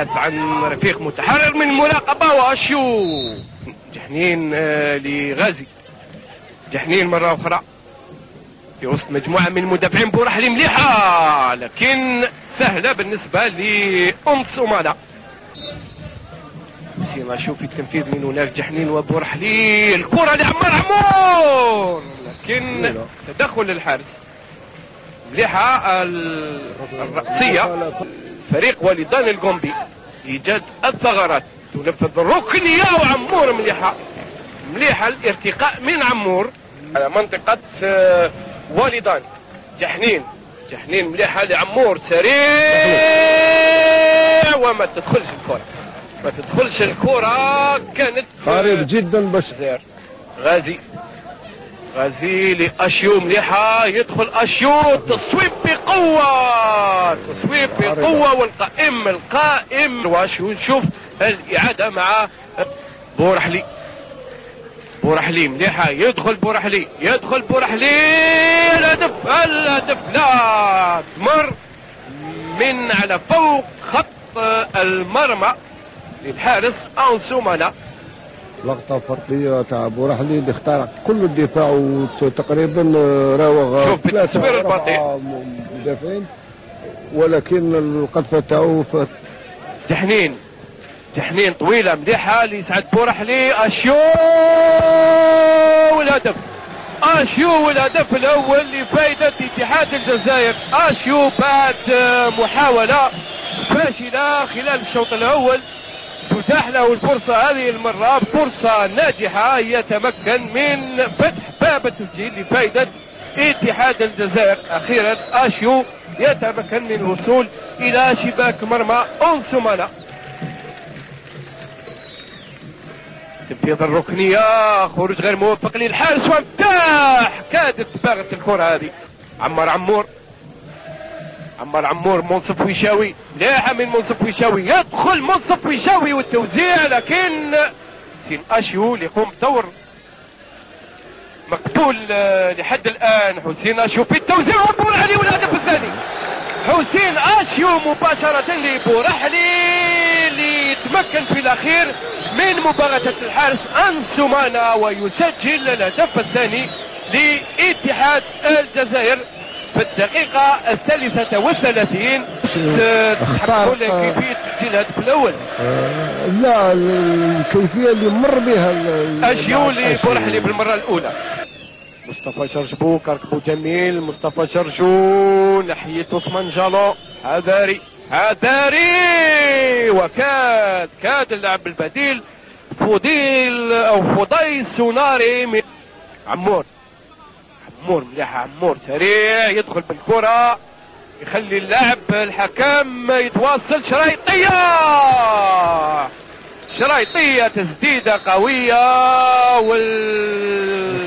يبحث عن رفيق متحرر من المراقبة وأشيو. جحنين آه، لغازي. جحنين مرة أخرى. في وسط مجموعة من المدافعين بورحلي مليحة لكن سهلة بالنسبة لأنس أمانا سينا شوف التنفيذ من هناك جحنين وبورحلي الكرة لعمار عمور. لكن تدخل الحارس. مليحة ال- الرأسية. فريق والدان القومبي ايجاد الثغرات. تنفذ الركنية وعمور مليحة. مليحة الارتقاء من عمور. على منطقة آه، والدان. جحنين. جحنين مليحة لعمور. سريع! وما تدخلش الكرة. ما تدخلش الكرة. كانت قريب جدا باش غازي. غازي لأشيو مليحة. يدخل أشيو. تصويب بقوة. تصويب بقوه والقائم القائم. واشيو نشوف الإعادة مع بورحلي. بورحلي مليحة. يدخل بورحلي. يدخل بورحلي. الهدف الهدف. لا تمر من على فوق خط المرمى للحارس أنسو مانا لقطة فردية تاع بورحلي اللي اخترق كل الدفاع وتقريبا راوغ شوف بالتصوير البطيء. مدافعين. ولكن القذفة تاعو فات جحنين جحنين طويلة مليحة. لسعد بورحلي أشيو والهدف. أشيو والهدف الأول لفائده اتحاد الجزائر. أشيو بعد محاولة فاشلة خلال الشوط الأول. تتاح له الفرصة هذه المرة فرصة ناجحة يتمكن من فتح باب التسجيل لفائده اتحاد الجزائر أخيرا آشيو يتمكن من الوصول إلى شباك مرمى أنسومانا. تنفيذ الركنية خروج غير موفق للحارس ومفتاح كادت باغت الكرة هذه. عمار عمور. عمار عمور منصف ويشاوي لاعب من منصف ويشاوي يدخل منصف ويشاوي والتوزيع لكن سين آشيو اللي يقوم بدور مقبول آه، لحد الآن. حسين اشيو في التوزيع وبورحلي والهدف الثاني. حسين اشيو مباشره لبورحلي اللي تمكن في الأخير من مباغته الحارس انسومانا ويسجل الهدف الثاني لاتحاد الجزائر في الدقيقة الثالثة والثلاثين. اختار- تحكمون كيفية تسجيل الهدف الأول. آه، لا الكيفية اللي مر بها ال- اشيو اللاعب لبورحلي بالمرة الأولى. مصطفى شرشبو كركبو جميل مصطفى شرشو ناحية عثمان جالو. حذاري حذاري وكاد كاد اللعب البديل فضيل أو فضي سوناري عمور. عمور مليحة عمور سريع يدخل بالكرة يخلي اللاعب الحكم يتواصل. شرايطية شرايطية تسديدة قوية وال